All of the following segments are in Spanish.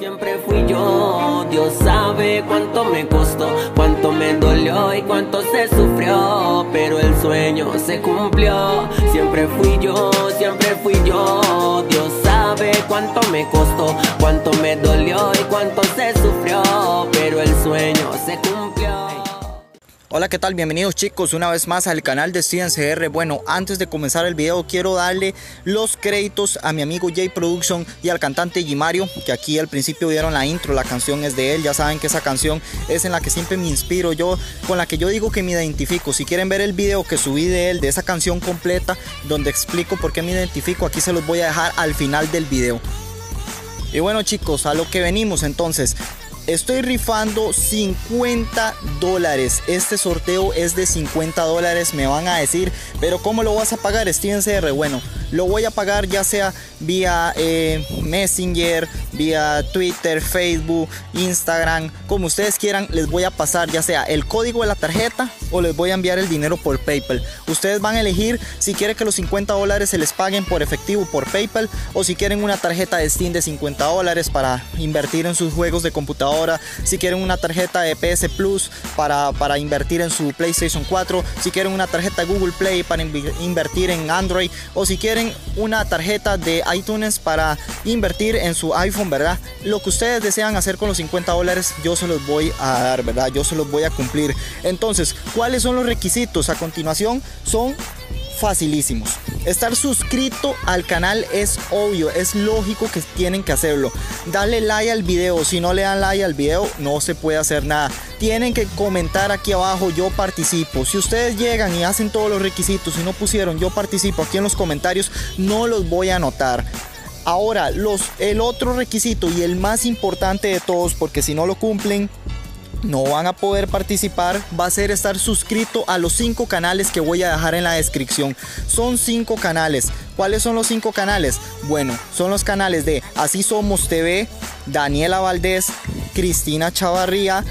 Siempre fui yo, Dios sabe cuánto me costó, cuánto me dolió y cuánto se sufrió, pero el sueño se cumplió. Siempre fui yo, siempre fui yo, Dios sabe cuánto me costó, cuánto me dolió y cuánto se sufrió, pero el sueño se cumplió. Hola, ¿qué tal? Bienvenidos chicos una vez más al canal de Steven CR. Bueno, antes de comenzar el video quiero darle los créditos a mi amigo Jay Production y al cantante Gimario, que aquí al principio vieron la intro, la canción es de él, ya saben que esa canción es en la que siempre me inspiro yo, con la que yo digo que me identifico. Si quieren ver el video que subí de él, de esa canción completa, donde explico por qué me identifico, aquí se los voy a dejar al final del video. Y bueno chicos, a lo que venimos entonces. Estoy rifando 50 dólares. Este sorteo es de 50 dólares. Me van a decir, pero ¿cómo lo vas a pagar, Steven CR? Bueno, lo voy a pagar ya sea vía eh, Messenger, vía Twitter, Facebook, Instagram, como ustedes quieran, les voy a pasar ya sea el código de la tarjeta o les voy a enviar el dinero por PayPal. Ustedes van a elegir si quieren que los 50 dólares se les paguen por efectivo por PayPal o si quieren una tarjeta de Steam de 50 dólares para invertir en sus juegos de computadora, si quieren una tarjeta de PS Plus para, para invertir en su PlayStation 4, si quieren una tarjeta Google Play para invertir en Android o si quieren una tarjeta de iTunes para invertir en su iPhone, ¿verdad? Lo que ustedes desean hacer con los 50 dólares, yo se los voy a dar, ¿verdad? Yo se los voy a cumplir. Entonces, ¿cuáles son los requisitos? A continuación, son facilísimos. Estar suscrito al canal es obvio, es lógico que tienen que hacerlo. Dale like al video, si no le dan like al video no se puede hacer nada. Tienen que comentar aquí abajo yo participo. Si ustedes llegan y hacen todos los requisitos y no pusieron yo participo aquí en los comentarios, no los voy a anotar. Ahora, los, el otro requisito y el más importante de todos, porque si no lo cumplen, no van a poder participar va a ser estar suscrito a los cinco canales que voy a dejar en la descripción. Son cinco canales. ¿Cuáles son los cinco canales? Bueno, son los canales de Así Somos TV, Daniela Valdés, Cristina Chavarría,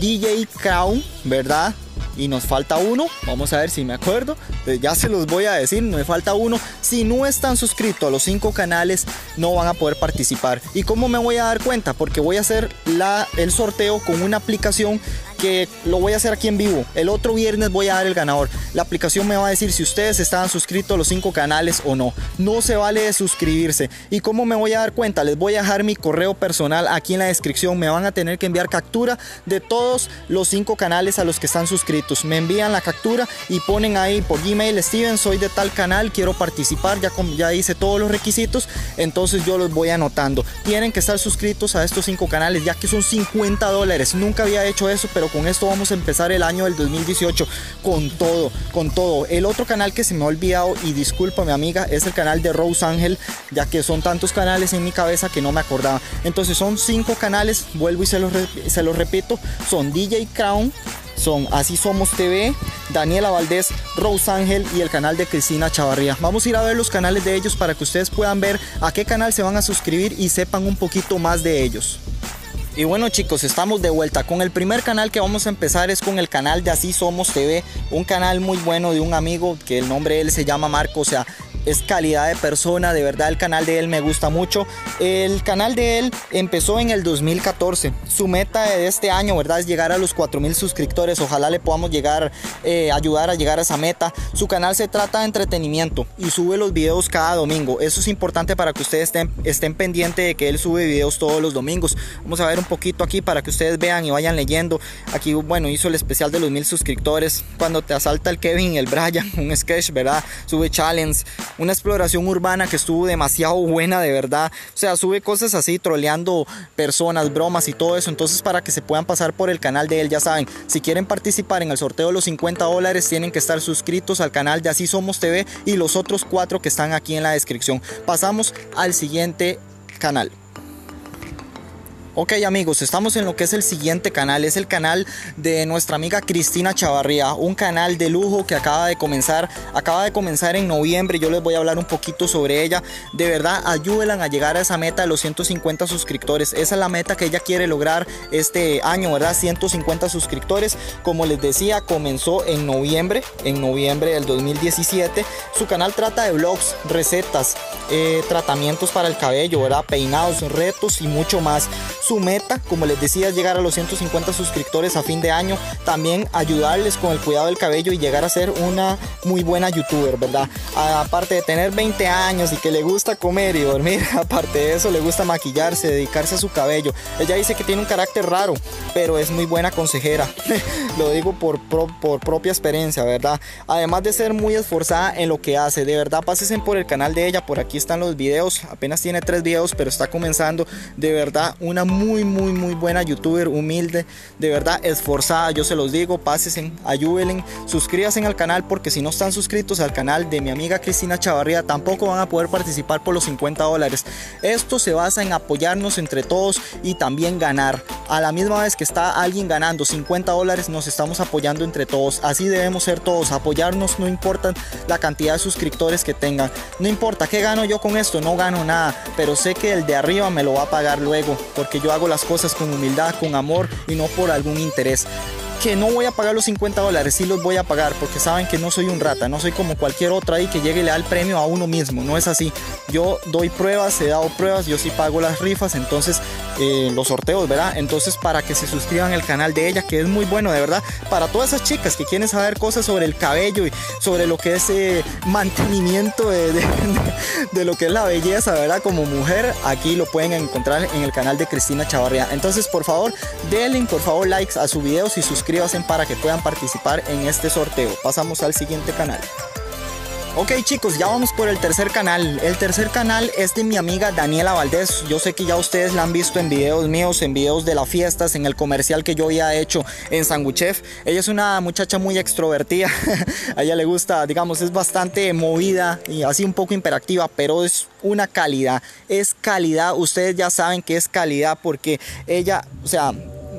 DJ Crown, ¿verdad? Y nos falta uno. Vamos a ver si me acuerdo. Eh, ya se los voy a decir, me falta uno. Si no están suscritos a los cinco canales, no van a poder participar. ¿Y cómo me voy a dar cuenta? Porque voy a hacer la, el sorteo con una aplicación que lo voy a hacer aquí en vivo. El otro viernes voy a dar el ganador. La aplicación me va a decir si ustedes estaban suscritos a los cinco canales o no. No se vale de suscribirse. ¿Y cómo me voy a dar cuenta? Les voy a dejar mi correo personal aquí en la descripción. Me van a tener que enviar captura de todos los cinco canales a los que están suscritos. Me envían la captura y ponen ahí por Gmail, Steven, soy de tal canal, quiero participar, ya, ya hice todos los requisitos, entonces yo los voy anotando. Tienen que estar suscritos a estos cinco canales, ya que son 50 dólares. Nunca había hecho eso, pero con esto vamos a empezar el año del 2018 con todo, con todo. El otro canal que se me ha olvidado y disculpa mi amiga es el canal de Rose Angel, ya que son tantos canales en mi cabeza que no me acordaba. Entonces son cinco canales, vuelvo y se los, se los repito, son DJ Crown, son Así Somos TV, Daniela Valdés, Rose Ángel y el canal de Cristina Chavarría. Vamos a ir a ver los canales de ellos para que ustedes puedan ver a qué canal se van a suscribir y sepan un poquito más de ellos. Y bueno chicos, estamos de vuelta. Con el primer canal que vamos a empezar es con el canal de Así Somos TV, un canal muy bueno de un amigo que el nombre de él se llama Marco, o sea, es calidad de persona, de verdad el canal de él me gusta mucho. El canal de él empezó en el 2014. Su meta de este año, ¿verdad? Es llegar a los 4000 suscriptores. Ojalá le podamos llegar, eh, ayudar a llegar a esa meta. Su canal se trata de entretenimiento y sube los videos cada domingo. Eso es importante para que ustedes estén, estén pendientes de que él sube videos todos los domingos. Vamos a ver un poquito aquí para que ustedes vean y vayan leyendo. Aquí, bueno, hizo el especial de los mil suscriptores. Cuando te asalta el Kevin y el Brian, un sketch, ¿verdad? Sube challenge una exploración urbana que estuvo demasiado buena de verdad. O sea, sube cosas así, troleando personas, bromas y todo eso. Entonces para que se puedan pasar por el canal de él, ya saben, si quieren participar en el sorteo de los 50 dólares, tienen que estar suscritos al canal de Así Somos TV y los otros cuatro que están aquí en la descripción. Pasamos al siguiente canal. Ok amigos, estamos en lo que es el siguiente canal, es el canal de nuestra amiga Cristina Chavarría, un canal de lujo que acaba de comenzar, acaba de comenzar en noviembre, yo les voy a hablar un poquito sobre ella, de verdad ayúdenla a llegar a esa meta de los 150 suscriptores, esa es la meta que ella quiere lograr este año, ¿verdad? 150 suscriptores, como les decía, comenzó en noviembre, en noviembre del 2017, su canal trata de vlogs, recetas, eh, tratamientos para el cabello, ¿verdad? Peinados, retos y mucho más. Su meta, como les decía, es llegar a los 150 suscriptores a fin de año. También ayudarles con el cuidado del cabello y llegar a ser una muy buena youtuber, ¿verdad? Aparte de tener 20 años y que le gusta comer y dormir, aparte de eso le gusta maquillarse, dedicarse a su cabello. Ella dice que tiene un carácter raro, pero es muy buena consejera. Lo digo por, por propia experiencia, ¿verdad? Además de ser muy esforzada en lo que hace, de verdad pasen por el canal de ella, por aquí están los videos, apenas tiene tres videos, pero está comenzando, de verdad, una muy, muy, muy buena youtuber, humilde, de verdad esforzada, yo se los digo, pásense, ayúdenle, suscríbanse al canal porque si no están suscritos al canal de mi amiga Cristina Chavarría tampoco van a poder participar por los 50 dólares. Esto se basa en apoyarnos entre todos y también ganar. A la misma vez que está alguien ganando 50 dólares, nos estamos apoyando entre todos. Así debemos ser todos, apoyarnos, no importa la cantidad de suscriptores que tengan. No importa qué gano yo con esto, no gano nada, pero sé que el de arriba me lo va a pagar luego, porque yo hago las cosas con humildad, con amor y no por algún interés que no voy a pagar los 50 dólares, sí los voy a pagar porque saben que no soy un rata, no soy como cualquier otro ahí que llegue y le da el premio a uno mismo, no es así. Yo doy pruebas, he dado pruebas, yo sí pago las rifas, entonces eh, los sorteos, ¿verdad? Entonces para que se suscriban al canal de ella, que es muy bueno, de verdad, para todas esas chicas que quieren saber cosas sobre el cabello y sobre lo que es eh, mantenimiento de, lo que es la belleza, ¿verdad? Como mujer, aquí lo pueden encontrar en el canal de Cristina Chavarría. Entonces, por favor, denle por favor likes a su video y para que puedan participar en este sorteo. Pasamos al siguiente canal. Ok chicos, ya vamos por el tercer canal. El tercer canal es de mi amiga Daniela Valdés. Yo sé que ya ustedes la han visto en videos míos, en videos de las fiestas, en el comercial que yo había hecho en Sanguchef. Ella es una muchacha muy extrovertida. a ella le gusta, digamos, es bastante movida y así un poco imperactiva, pero es una calidad. Es calidad, ustedes ya saben que es calidad porque ella, o sea,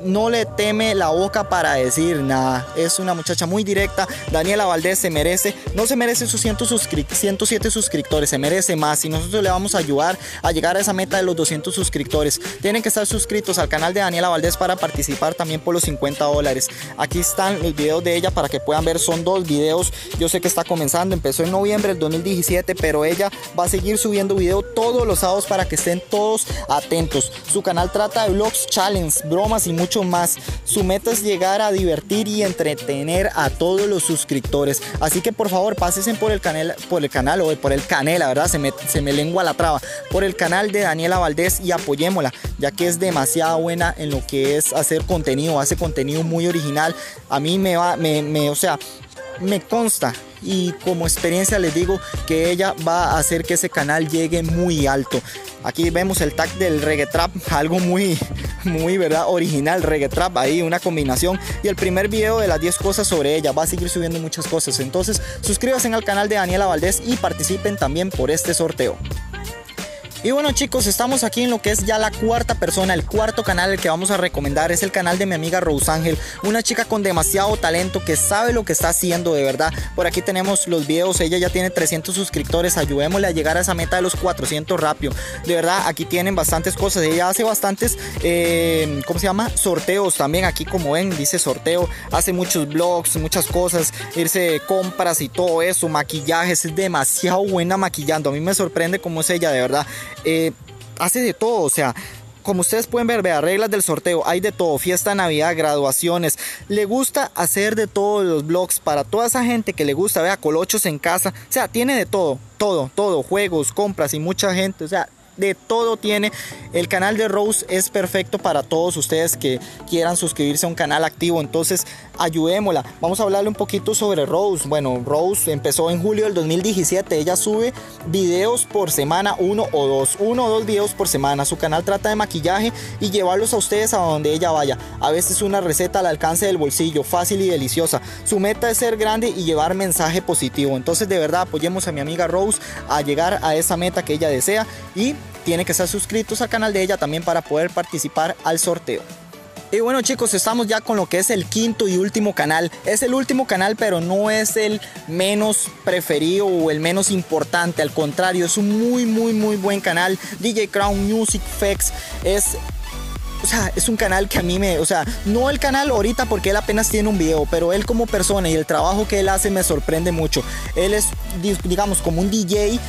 no le teme la boca para decir nada. Es una muchacha muy directa. Daniela Valdés se merece, no se merece sus 107 suscriptores, se merece más. Y nosotros le vamos a ayudar a llegar a esa meta de los 200 suscriptores. Tienen que estar suscritos al canal de Daniela Valdés para participar también por los 50 dólares. Aquí están los videos de ella para que puedan ver. Son dos videos. Yo sé que está comenzando, empezó en noviembre del 2017, pero ella va a seguir subiendo video todos los sábados para que estén todos atentos. Su canal trata de vlogs, challenge, bromas y mucho más. Su meta es llegar a divertir y entretener a todos los suscriptores. Así que por favor, pásense por el canal, por el canal o por el canela, ¿verdad? Se me, se me lengua la traba. Por el canal de Daniela Valdés y apoyémosla, ya que es demasiado buena en lo que es hacer contenido, hace contenido muy original. A mí me va, me, me o sea, me consta y como experiencia les digo que ella va a hacer que ese canal llegue muy alto. Aquí vemos el tag del reggae trap, algo muy, muy verdad original, reggae trap, ahí una combinación. Y el primer video de las 10 cosas sobre ella, va a seguir subiendo muchas cosas. Entonces suscríbanse al canal de Daniela Valdés y participen también por este sorteo. Y bueno chicos, estamos aquí en lo que es ya la cuarta persona, el cuarto canal el que vamos a recomendar es el canal de mi amiga Rose Ángel, una chica con demasiado talento que sabe lo que está haciendo de verdad. Por aquí tenemos los videos, ella ya tiene 300 suscriptores, ayudémosle a llegar a esa meta de los 400 rápido. De verdad, aquí tienen bastantes cosas, ella hace bastantes, eh, ¿cómo se llama? Sorteos también, aquí como ven, dice sorteo, hace muchos blogs, muchas cosas, irse compras y todo eso, maquillajes, es demasiado buena maquillando. A mí me sorprende cómo es ella, de verdad. Eh, hace de todo, o sea, como ustedes pueden ver, vea, reglas del sorteo, hay de todo, fiesta, navidad, graduaciones. Le gusta hacer de todos los blogs para toda esa gente que le gusta, vea, colochos en casa. O sea, tiene de todo, todo, todo, juegos, compras y mucha gente. O sea, de todo tiene. El canal de Rose es perfecto para todos ustedes que quieran suscribirse a un canal activo. Entonces, ayudémosla. Vamos a hablarle un poquito sobre Rose. Bueno, Rose empezó en julio del 2017. Ella sube videos por semana, uno o dos. Uno o dos videos por semana. Su canal trata de maquillaje y llevarlos a ustedes a donde ella vaya. A veces una receta al alcance del bolsillo, fácil y deliciosa. Su meta es ser grande y llevar mensaje positivo. Entonces, de verdad, apoyemos a mi amiga Rose a llegar a esa meta que ella desea y tienen que estar suscritos al canal de ella también para poder participar al sorteo. Y bueno chicos, estamos ya con lo que es el quinto y último canal. Es el último canal, pero no es el menos preferido o el menos importante. Al contrario, es un muy, muy, muy buen canal. DJ Crown Music Facts es o sea, es un canal que a mí me, o sea, no el canal ahorita porque él apenas tiene un video, pero él como persona y el trabajo que él hace me sorprende mucho. Él es, digamos, como un DJ.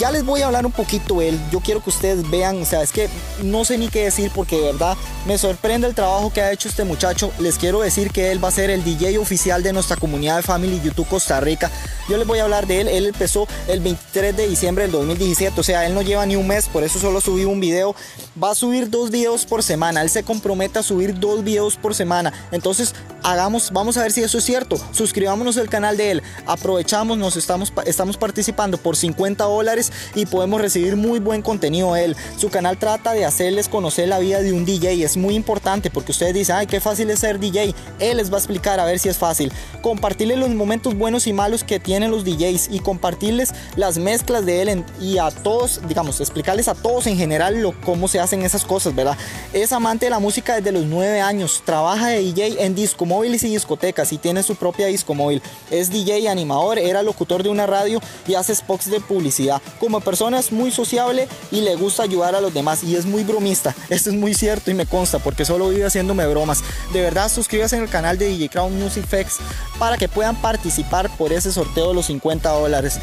Ya les voy a hablar un poquito él. Yo quiero que ustedes vean, o sea, es que no sé ni qué decir porque de verdad me sorprende el trabajo que ha hecho este muchacho. Les quiero decir que él va a ser el DJ oficial de nuestra comunidad de Family YouTube Costa Rica. Yo les voy a hablar de él. Él empezó el 23 de diciembre del 2017, o sea, él no lleva ni un mes, por eso solo subí un video. Va a subir dos videos por semana se compromete a subir dos videos por semana. Entonces, hagamos, vamos a ver si eso es cierto. Suscribámonos al canal de él. Aprovechamos, nos estamos, estamos participando por 50 dólares y podemos recibir muy buen contenido de él. Su canal trata de hacerles conocer la vida de un DJ. Es muy importante porque ustedes dicen, ay, qué fácil es ser DJ. Él les va a explicar a ver si es fácil. Compartirles los momentos buenos y malos que tienen los DJs y compartirles las mezclas de él y a todos, digamos, explicarles a todos en general lo, cómo se hacen esas cosas, ¿verdad? Esa amante de la música desde los 9 años, trabaja de DJ en disco móviles y discotecas y tiene su propia disco móvil. Es DJ, animador, era locutor de una radio y hace spots de publicidad. Como persona es muy sociable y le gusta ayudar a los demás y es muy bromista. Esto es muy cierto y me consta porque solo vive haciéndome bromas. De verdad, suscríbase en el canal de DJ Crown Music Facts para que puedan participar por ese sorteo de los 50 dólares.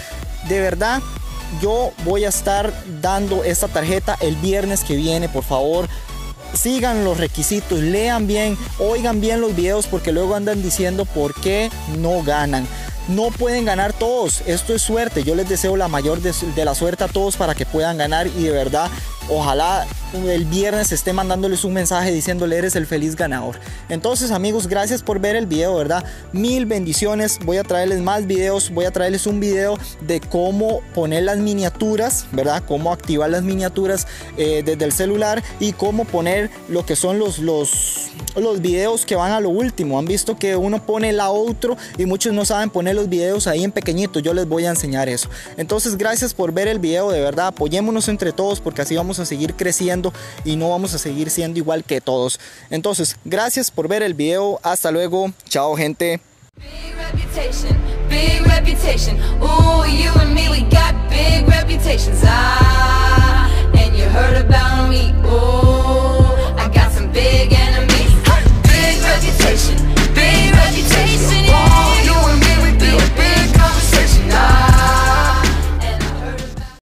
De verdad, yo voy a estar dando esta tarjeta el viernes que viene, por favor sigan los requisitos, lean bien, oigan bien los videos porque luego andan diciendo por qué no ganan. No pueden ganar todos, esto es suerte, yo les deseo la mayor de, la suerte a todos para que puedan ganar y de verdad ojalá el viernes esté mandándoles un mensaje diciéndole eres el feliz ganador. Entonces amigos, gracias por ver el video, ¿verdad? Mil bendiciones. Voy a traerles más videos. Voy a traerles un video de cómo poner las miniaturas, ¿verdad? Cómo activar las miniaturas eh, desde el celular y cómo poner lo que son los, los, los videos que van a lo último. Han visto que uno pone la outro y muchos no saben poner los videos ahí en pequeñito. Yo les voy a enseñar eso. Entonces gracias por ver el video, de verdad. Apoyémonos entre todos porque así vamos a seguir creciendo y no vamos a seguir siendo igual que todos. Entonces, gracias por ver el video. Hasta luego. Chao, gente.